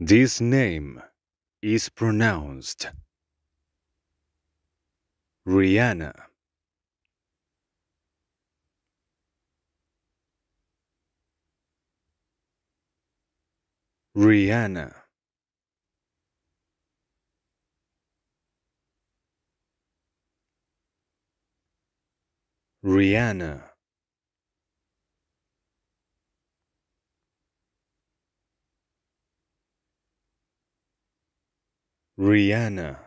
This name is pronounced Rihanna. Rihanna. Rihanna. Rihanna.